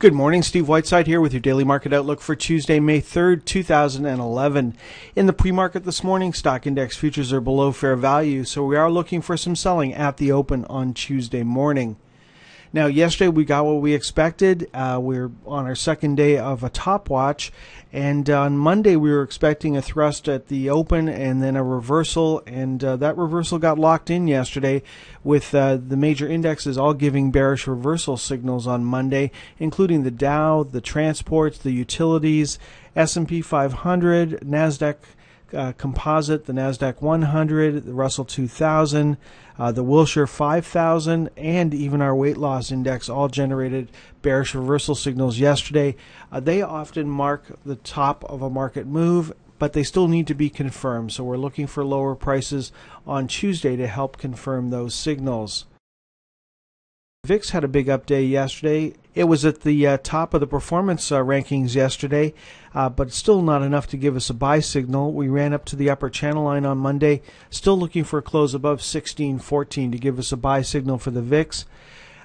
Good morning, Steve Whiteside here with your daily market outlook for Tuesday, May 3rd, 2011. In the pre-market this morning, stock index futures are below fair value, so we are looking for some selling at the open on Tuesday morning. Now, yesterday we got what we expected. Uh, we're on our second day of a top watch, and on Monday we were expecting a thrust at the open and then a reversal, and uh, that reversal got locked in yesterday, with uh, the major indexes all giving bearish reversal signals on Monday, including the Dow, the transports, the utilities, S&P 500, Nasdaq uh, composite, the NASDAQ 100, the Russell 2000, uh, the Wilshire 5000, and even our weight loss index all generated bearish reversal signals yesterday. Uh, they often mark the top of a market move, but they still need to be confirmed. So we're looking for lower prices on Tuesday to help confirm those signals. VIX had a big up day yesterday. It was at the uh, top of the performance uh, rankings yesterday, uh, but still not enough to give us a buy signal. We ran up to the upper channel line on Monday, still looking for a close above 1614 to give us a buy signal for the VIX.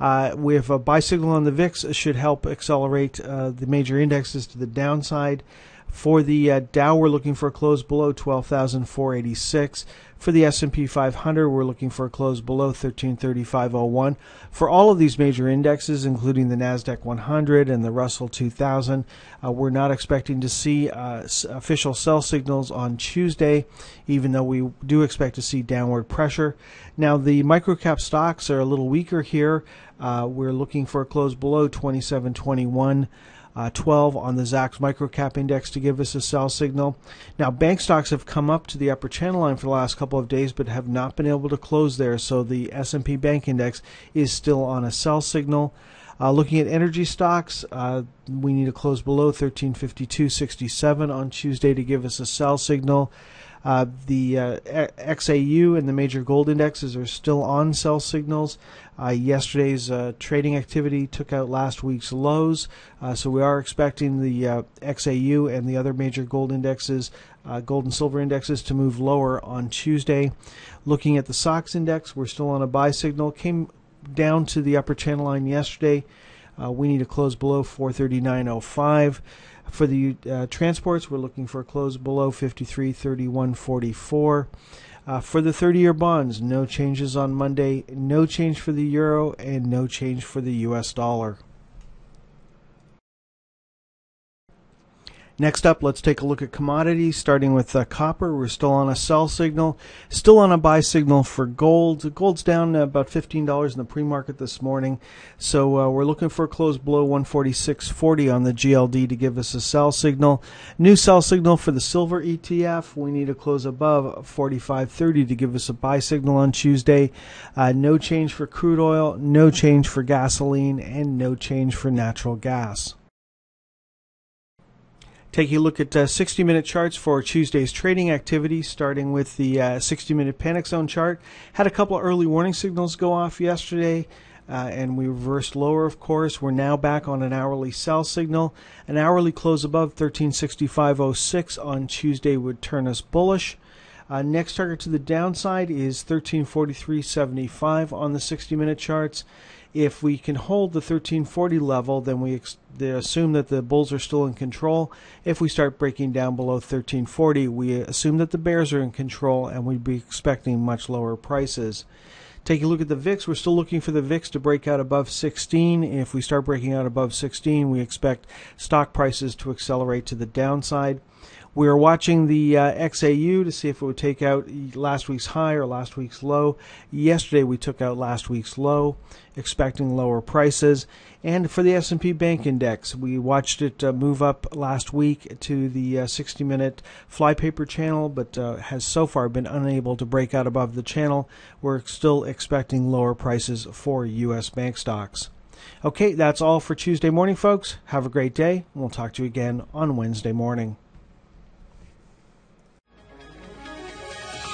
Uh, we have a buy signal on the VIX should help accelerate uh, the major indexes to the downside. For the uh, Dow, we're looking for a close below 12,486. For the S&P 500, we're looking for a close below 1335.01. For all of these major indexes, including the Nasdaq 100 and the Russell 2000, uh, we're not expecting to see uh, official sell signals on Tuesday, even though we do expect to see downward pressure. Now, the microcap stocks are a little weaker here. Uh, we're looking for a close below 2721 uh, 12 on the Zacks microcap index to give us a sell signal. Now, bank stocks have come up to the upper channel line for the last couple of days, but have not been able to close there. So the S&P Bank Index is still on a sell signal. Uh, looking at energy stocks, uh, we need to close below 1352.67 on Tuesday to give us a sell signal. Uh, the uh, XAU and the major gold indexes are still on sell signals. Uh, yesterday's uh, trading activity took out last week's lows, so we are expecting the XAU and the other major gold indexes, gold and silver indexes, to move lower on Tuesday. Looking at the SOX index, we're still on a buy signal. Came down to the upper channel line yesterday. we need to close below 439.05. For the uh, transports, we're looking for a close below 53.31.44. Uh, for the 30 year bonds, no changes on Monday, no change for the euro, and no change for the US dollar. Next up, let's take a look at commodities, starting with uh, copper. We're still on a sell signal, still on a buy signal for gold. Gold's down about $15 in the pre-market this morning, so uh, we're looking for a close below 146.40 on the GLD to give us a sell signal. New sell signal for the silver ETF. We need a close above 45.30 to give us a buy signal on Tuesday. Uh, no change for crude oil, no change for gasoline, and no change for natural gas. Taking a look at uh, 60 minute charts for Tuesday's trading activity, starting with the uh, 60 minute panic zone chart. Had a couple of early warning signals go off yesterday. Uh, and we reversed lower, of course. We're now back on an hourly sell signal. An hourly close above 1365.06 on Tuesday would turn us bullish. Uh, next target to the downside is 1343.75 on the 60 minute charts. If we can hold the 1340 level, then we ex- assume that the bulls are still in control. If we start breaking down below 1340, we assume that the bears are in control and we'd be expecting much lower prices. Take a look at the VIX. We're still looking for the VIX to break out above 16. If we start breaking out above 16, we expect stock prices to accelerate to the downside. We are watching the uh, XAU to see if it would take out last week's high or last week's low. Yesterday we took out last week's low, expecting lower prices. And for the S&P Bank Index, we watched it uh, move up last week to the 60-minute uh, flypaper channel, but uh, has so far been unable to break out above the channel. We're still expecting lower prices for U.S. bank stocks. Okay, that's all for Tuesday morning, folks. Have a great day. We'll talk to you again on Wednesday morning.